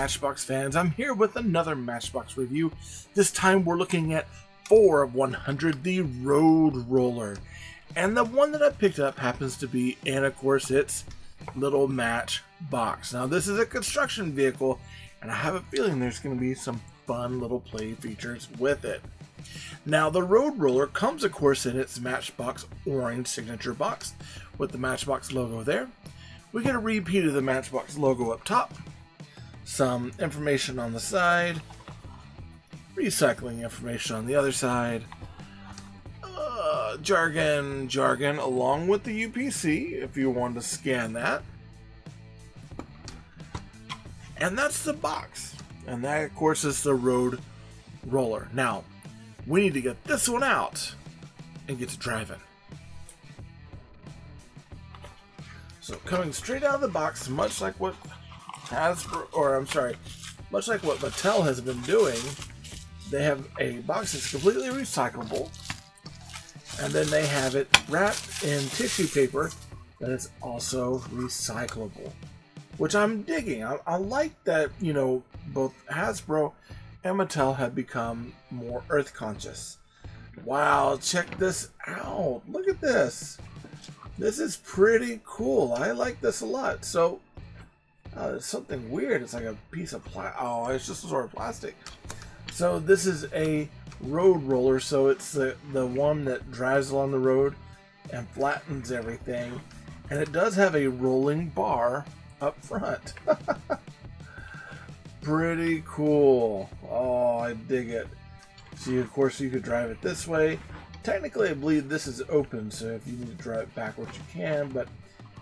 Matchbox fans? I'm here with another Matchbox review. This time we're looking at 4 of 100, the Road Roller. And the one that I picked up happens to be, and of course, it's Little Matchbox. Now, this is a construction vehicle, and I have a feeling there's going to be some fun little play features with it. Now, the Road Roller comes, of course, in its Matchbox orange signature box with the Matchbox logo there. We get a repeat of the Matchbox logo up top, some information on the side, recycling information on the other side, uh, jargon, jargon, along with the UPC if you want to scan that. And that's the box. And that, of course, is the Road Roller. Now, we need to get this one out and get to driving. So coming straight out of the box, much like what Hasbro, or I'm sorry, much like what Mattel has been doing, they have a box that's completely recyclable, and then they have it wrapped in tissue paper that is also recyclable, which I'm digging. I, I like that, you know, both Hasbro and Mattel have become more earth conscious. Wow, check this out. Look at this. This is pretty cool. I like this a lot. So, uh, it's something weird. It's like a piece of plastic. Oh, it's just a sort of plastic. So this is a road roller. So it's the, the one that drives along the road and flattens everything. And it does have a rolling bar up front. pretty cool. Oh, I dig it. See, of course, you could drive it this way Technically, I believe this is open, so if you need to drive it backwards, you can, but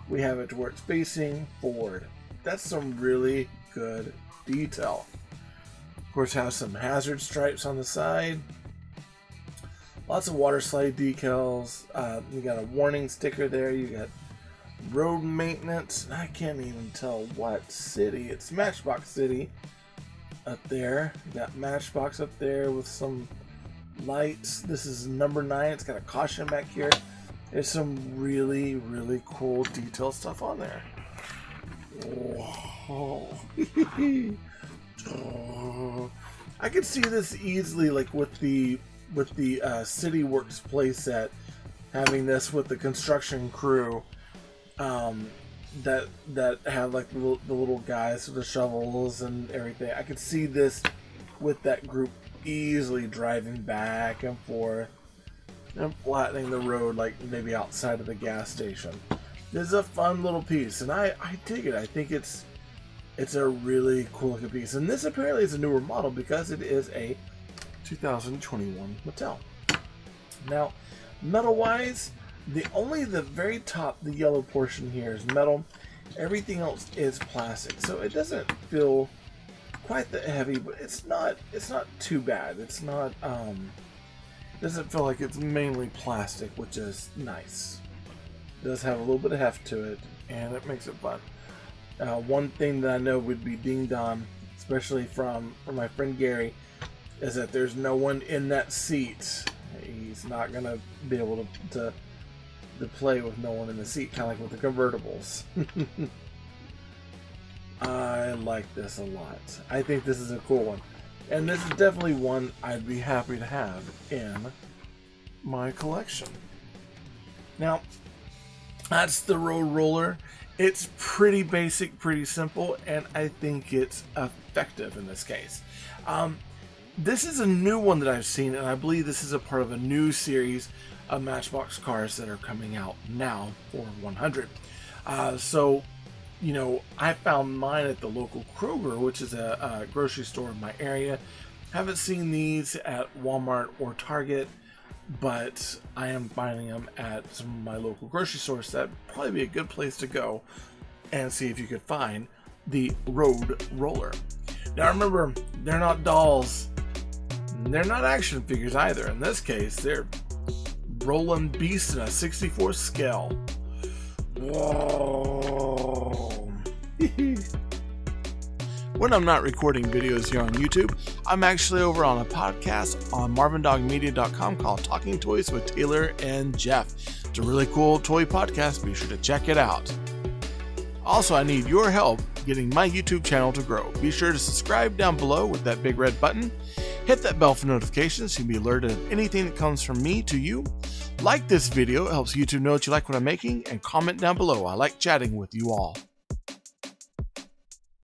we have it to where it's facing forward. That's some really good detail. Of course, have some hazard stripes on the side. Lots of water slide decals. Uh, you got a warning sticker there. You got road maintenance. I can't even tell what city. It's Matchbox City up there. You got Matchbox up there with some lights. This is number nine. It's got a caution back here. There's some really, really cool detail stuff on there. I could see this easily, like with the with the uh, City Works playset, having this with the construction crew, um, that that have like the little, the little guys with the shovels and everything. I could see this with that group easily driving back and forth and flattening the road like maybe outside of the gas station. This is a fun little piece, and I, I dig it. I think it's it's a really cool looking piece. And this apparently is a newer model because it is a 2021 Mattel. Now, metal wise, the only the very top, the yellow portion here is metal. Everything else is plastic, so it doesn't feel quite that heavy, but it's not it's not too bad. It's not um doesn't feel like it's mainly plastic, which is nice. Does have a little bit of heft to it, and it makes it fun. Uh, one thing that I know would be ding dong, especially from from my friend Gary, is that there's no one in that seat. He's not gonna be able to to, to play with no one in the seat, kind of like with the convertibles. I like this a lot. I think this is a cool one. And this is definitely one I'd be happy to have in my collection. Now, that's the Road Roller. It's pretty basic, pretty simple, and I think it's effective in this case. Um, this is a new one that I've seen, and I believe this is a part of a new series of Matchbox cars that are coming out now for 100. Uh, so you know, I found mine at the local Kroger, which is a, a, grocery store in my area. Haven't seen these at Walmart or Target, but I am finding them at my local grocery stores. That'd probably be a good place to go and see if you could find the Road Roller. Now remember, they're not dolls. They're not action figures either. In this case, they're rolling beasts in a 64 scale. Whoa. when I'm not recording videos here on YouTube, I'm actually over on a podcast on marvindogmedia.com called Talking Toys with Taylor and Jeff. It's a really cool toy podcast. Be sure to check it out. Also, I need your help getting my YouTube channel to grow. Be sure to subscribe down below with that big red button. Hit that bell for notifications so you can be alerted of anything that comes from me to you. Like this video, it helps YouTube know that you like what I'm making, and comment down below. I like chatting with you all.